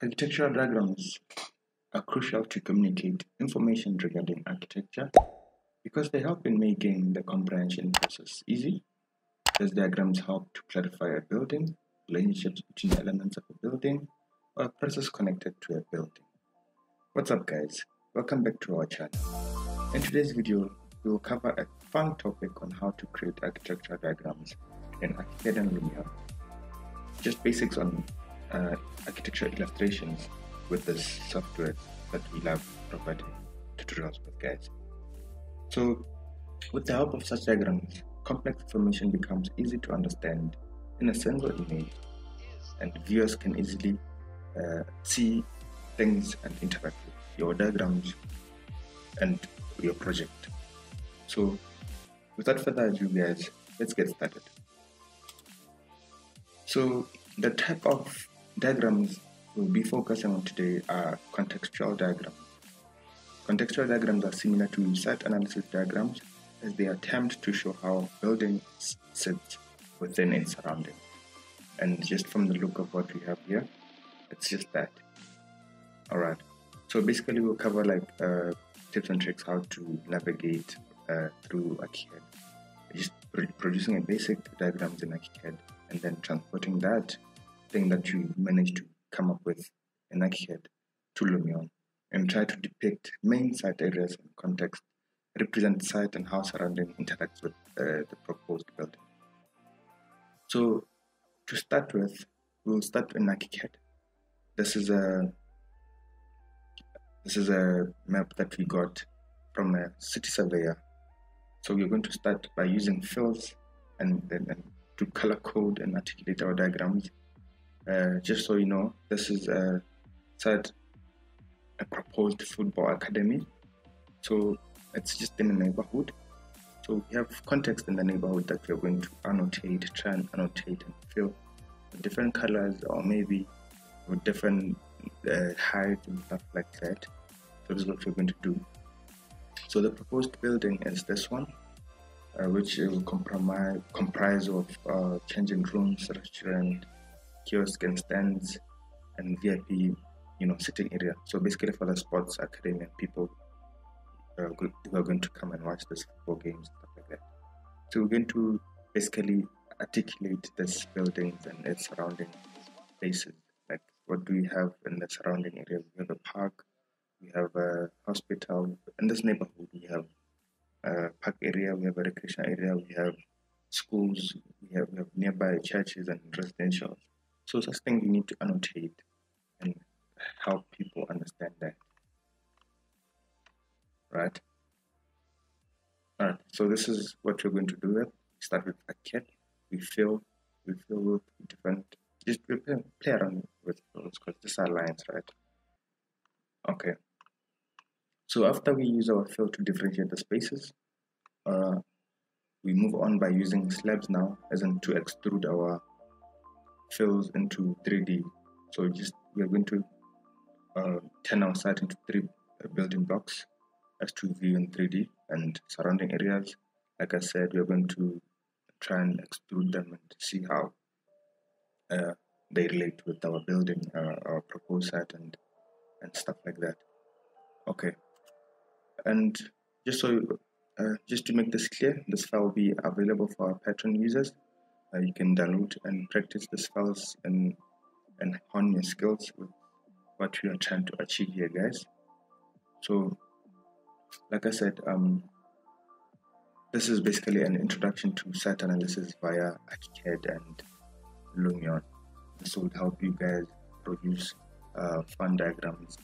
Architectural diagrams are crucial to communicate information regarding architecture because they help in making the comprehension process easy. These diagrams help to clarify a building, relationships between the elements of a building, or a process connected to a building. What's up guys? Welcome back to our channel. In today's video, we will cover a fun topic on how to create architectural diagrams in Archicad and. Just basics on uh, architecture illustrations with this software that we love providing tutorials with guys. So with the help of such diagrams, complex information becomes easy to understand in a single image and viewers can easily uh, see things and interact with your diagrams and your project. So without further ado guys, let's get started. So the type of diagrams we'll be focusing on today are contextual diagrams. Contextual diagrams are similar to site analysis diagrams as they attempt to show how building sits within its surroundings. And just from the look of what we have here, it's just that. Alright, so basically we'll cover like uh, tips and tricks how to navigate uh, through ArchiCAD. Just producing a basic diagrams in ArchiCAD and then transporting that thing that you managed to come up with in ArchiCAD to Lumion and try to depict main site areas and context, represent site and how surrounding interacts with uh, the proposed building. So to start with, we'll start in ArchiCAD. This is a this is a map that we got from a city surveyor. So we're going to start by using fills and, and to color code and articulate our diagrams uh, just so you know, this is a third a proposed football academy. So it's just in the neighborhood. So we have context in the neighborhood that we're going to annotate, try and annotate and fill with different colors or maybe with different uh, height and stuff like that. So this is what we're going to do. So the proposed building is this one, uh, which will comprise, comprise of uh, changing rooms, restaurant, kiosk and stands and VIP, you know, sitting area. So basically for the sports academy people uh, who are going to come and watch this football games, stuff like that. So we're going to basically articulate this building and its surrounding spaces. Like what do we have in the surrounding area? We have a park, we have a hospital. In this neighborhood, park area, we have a recreation area, we have schools, we have, we have nearby churches and residential so such thing you need to annotate and help people understand that. Right? Alright, so this is what we're going to do with. Start with a kit. We fill we fill with different just play, play around with those because these are lines, right? Okay. So after we use our fill to differentiate the spaces, uh, we move on by using slabs now, as in to extrude our fills into 3D. So just we are going to uh, turn our site into three uh, building blocks as to view in 3D and surrounding areas. Like I said, we are going to try and extrude them and see how uh, they relate with our building, uh, our proposed site, and and stuff like that. Okay, and just so uh, just to make this clear, this file will be available for our Patreon users. Uh, you can download and practice the spells and and hone your skills with what we are trying to achieve here guys. So like i said um this is basically an introduction to site analysis via archicad and lumion. This will help you guys produce uh, fun diagrams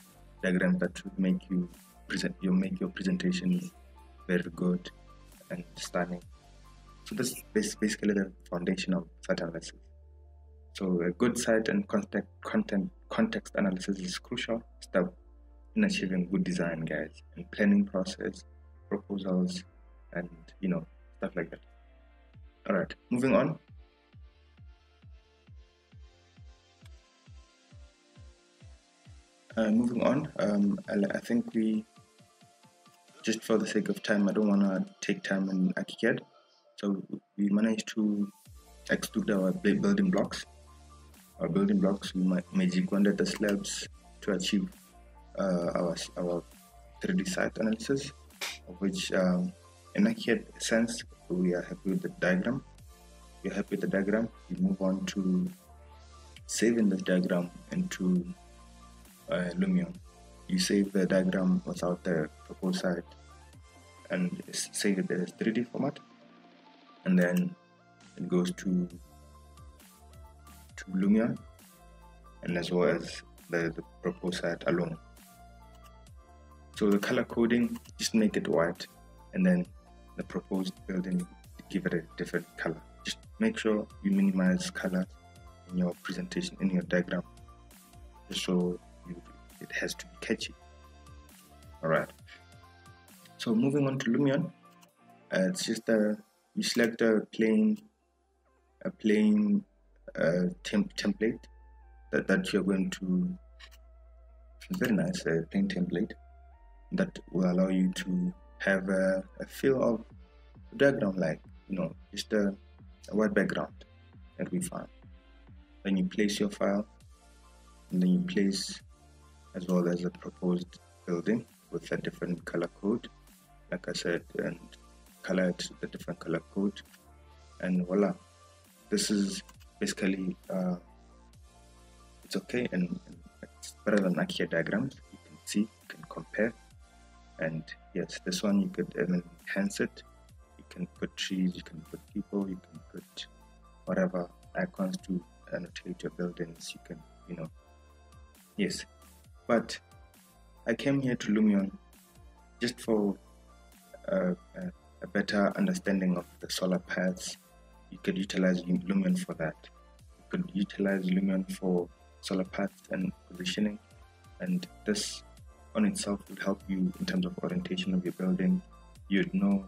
diagrams that would make you present you make your presentations very good and stunning so this is basically the foundation of site analysis. So a good site and context, content context analysis is crucial step in achieving good design guides and planning process, proposals, and you know stuff like that. All right, moving on. Uh, moving on, um, I, I, think we, just for the sake of time, I don't want to take time in ArchiCAD. So we managed to extrude our building blocks. Our building blocks, we magic wanded the slabs to achieve uh, our, our 3D site analysis, of which um, in accurate sense, we are happy with the diagram. We're happy with the diagram. We move on to saving the diagram into uh, Lumion. You save the diagram without the proposed site and save it as 3D format, and then it goes to to Lumion, and as well as the, the proposed site alone. So the color coding, just make it white, and then the proposed building, give it a different color. Just make sure you minimize colors in your presentation, in your diagram, so it has to be catchy. Alright. So moving on to Lumion, uh, it's just a you select a plain a plain uh, temp template that, that you're going to very nice a plain template that will allow you to have a, a feel of diagram like you know just a, a white background that we found then you place your file and then you place as well as a proposed building with a different color code. Like I said and color it the different color code. And voila this is basically uh, it's okay and, and it's better than IKEA diagrams. You can see you can compare. And yes this one you could even enhance it. You can put trees you can put people you can put whatever icons to annotate your buildings. You can you know yes but I came here to Lumion just for a, a, a better understanding of the solar paths you could utilize Lumion for that you could utilize Lumion for solar paths and positioning and this on itself would help you in terms of orientation of your building. You'd know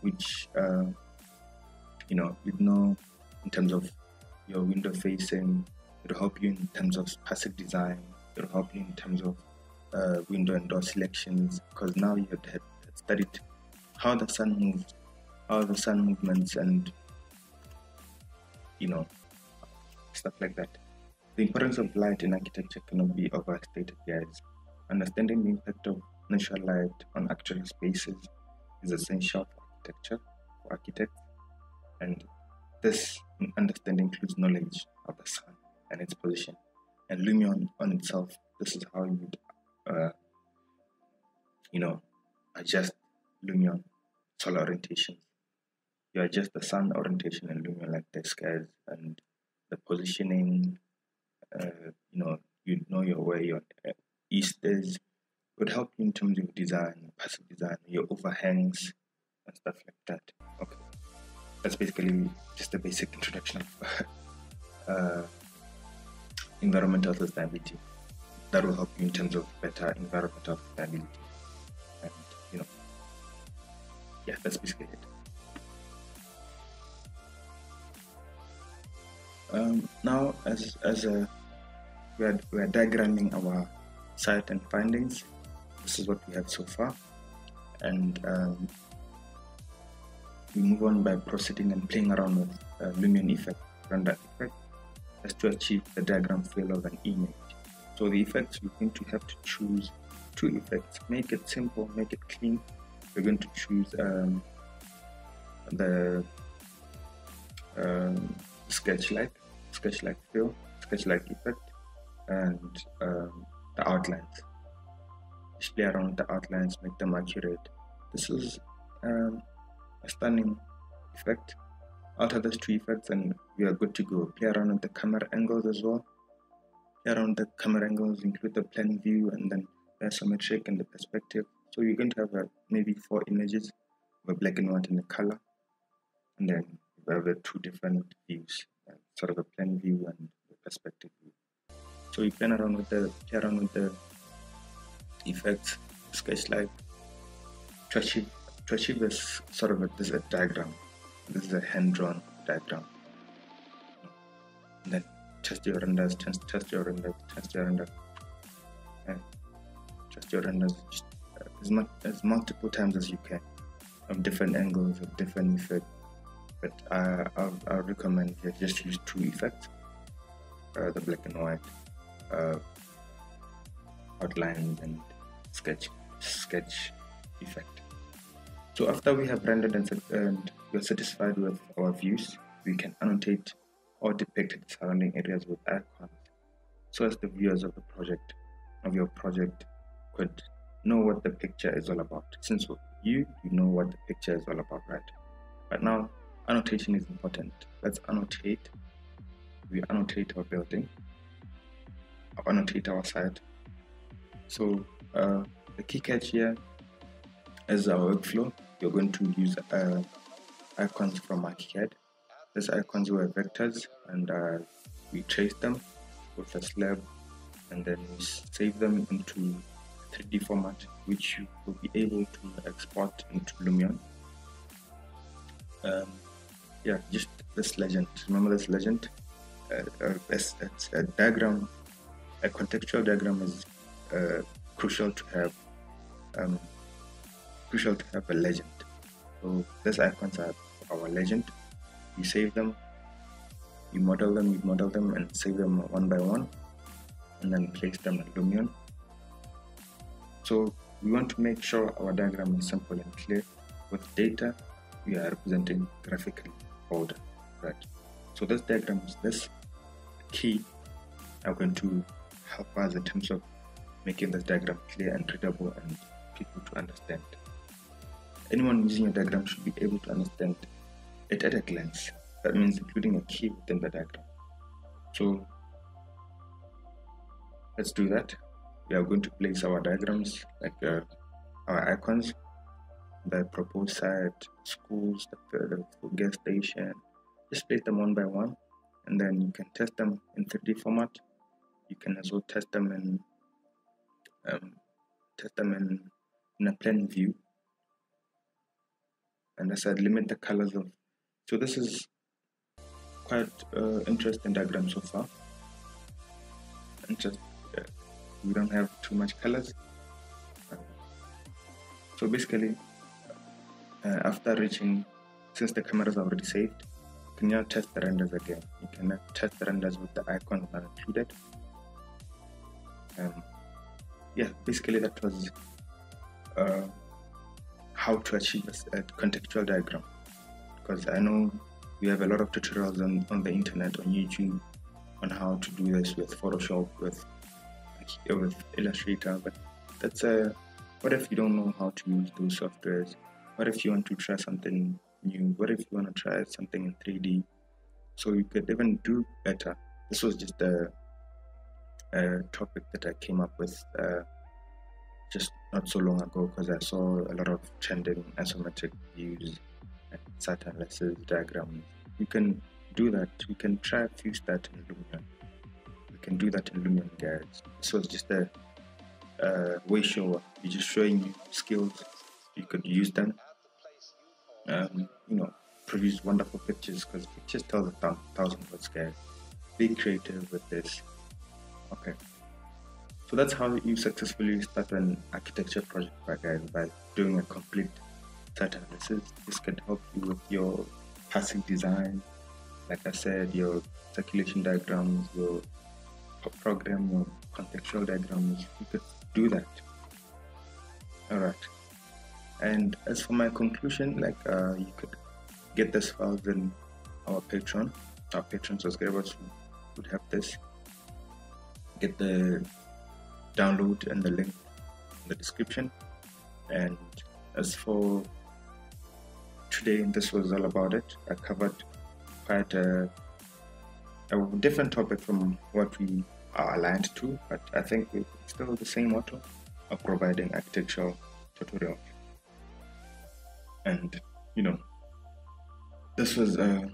which, uh, you know, you'd know in terms of your window facing. It'll help you in terms of passive design. It'll help you in terms of uh, window and door selections because now you have studied how the sun moves, how the sun movements, and you know stuff like that. The importance of light in architecture cannot be overstated, guys. Understanding the impact of natural light on actual spaces is essential for architecture, for architects, and this understanding includes knowledge of the sun and its position. And Lumion on itself, this is how you would, uh, you know, adjust Lumion solar orientation. You adjust the sun orientation in Lumion like the skies and the positioning. Uh, you know, you know your way, your east is would help you in terms of design, passive design, your overhangs and stuff like that. Okay, that's basically just a basic introduction of uh, environmental sustainability. That will help you in terms of better environmental sustainability, and you know, yeah, that's basically it. Um, now, as as a we are, we are diagramming our site and findings. This is what we have so far. And um, we move on by proceeding and playing around with uh, Lumion effect, render effect, as to achieve the diagram feel of an image. So the effects, we're going to have to choose two effects. Make it simple, make it clean. We're going to choose um, the um, sketch-like, sketch-like feel, sketch-like effect, and um, the outlines. Just play around with the outlines, make them accurate. This is um, a stunning effect. Alter those two effects and we are good to go. Play around with the camera angles as well. Play around the camera angles, include the plan view and then the isometric and the perspective. So you're going to have a, maybe four images, a black and white and a color. And then you have the two different views, uh, sort of a plan view and the perspective view. So you play around with the play around with the effects, sketch like to achieve to achieve this sort of a, this a diagram. This is a hand drawn diagram. And then test your renders, test, test your renders, test your renders, and test your renders uh, as much as multiple times as you can, of different angles, of different effects, but I, I, I recommend you just use two effects uh, the black and white uh, outline and sketch sketch effect. So after we have rendered and, and we're satisfied with our views, we can annotate or depict the surrounding areas with icons so as the viewers of the project of your project could know what the picture is all about. Since you you know what the picture is all about, right? But now annotation is important. Let's annotate. We annotate our building. Annotate our site. So uh, the key catch here is our workflow. You're going to use uh, icons from ArchiCAD. These icons were vectors and uh, we traced them with a slab and then we save them into 3D format which you will be able to export into Lumion. Um, yeah, just this legend. Remember this legend? Uh, uh, it's, it's a diagram, a contextual diagram is uh, crucial to have um, crucial to have a legend. So these icons are our legend. You save them, you model them, you model them and save them one by one and then place them in Lumion. So we want to make sure our diagram is simple and clear. With data, we are representing graphically order, right? So this diagram is this key are going to help us in terms of making this diagram clear and readable and people to understand. Anyone using a diagram should be able to understand it at a glance. That means including a key within the diagram. So let's do that. We are going to place our diagrams like uh, our icons, the proposed site, schools, the, the gas station. Just place them one by one and then you can test them in 3D format. You can also test them in um, test them in, in a plan view and as I said limit the colors of so this is quite uh, interesting diagram so far. And just uh, we don't have too much colors. So basically uh, after reaching since the camera is already saved you can now test the renders again. You can test the renders with the icons that are included. Um, yeah, basically that was uh, how to achieve a, a, contextual diagram. Because I know we have a lot of tutorials on, on the internet, on YouTube, on how to do this with Photoshop, with with Illustrator, but that's a what if you don't know how to use those softwares? What if you want to try something new? What if you want to try something in 3D? So you could even do better. This was just a a topic that I came up with uh, just not so long ago because I saw a lot of trending isometric views site analysis diagrams. You can do that. We can try fuse that in Lumion. We can do that in Lumion, guys. So it's just a uh, way shower. You're just showing you skills. You could use them. Um, you know, produce wonderful pictures because pictures tell a thousand words, guys. Be creative with this. Okay. So that's how you successfully start an architecture project by guys by doing a complete analysis. This can help you with your passive design, like I said, your circulation diagrams, your program, your contextual diagrams. You could do that. Alright. And as for my conclusion, like uh, you could get this file in our Patreon. Our Patreon subscribers would have this get the download and the link in the description. And as for today, this was all about it. I covered quite a, a different topic from what we are aligned to, but I think it's still the same motto of providing architectural tutorial. And you know, this was. Uh,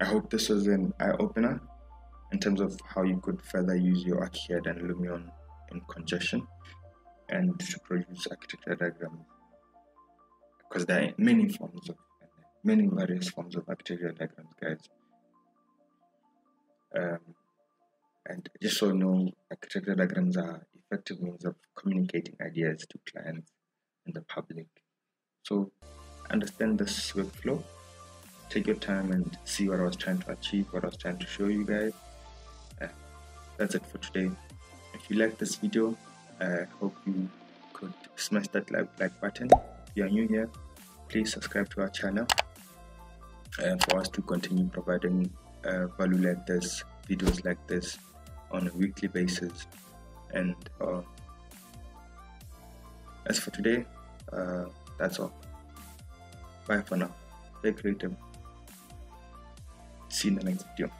I hope this was an eye opener in terms of how you could further use your ArchiCAD and Lumion in conjunction and to produce architecture diagrams because there are many forms of many various forms of architecture diagrams guys um, and just so you know architectural diagrams are effective means of communicating ideas to clients and the public so understand this workflow take your time and see what I was trying to achieve, what I was trying to show you guys. Uh, that's it for today. If you like this video, I hope you could smash that like, like button. If you are new here, please subscribe to our channel and for us to continue providing uh, value like this, videos like this on a weekly basis. And uh, as for today, uh, that's all. Bye for now. Stay creative. See you in the next video.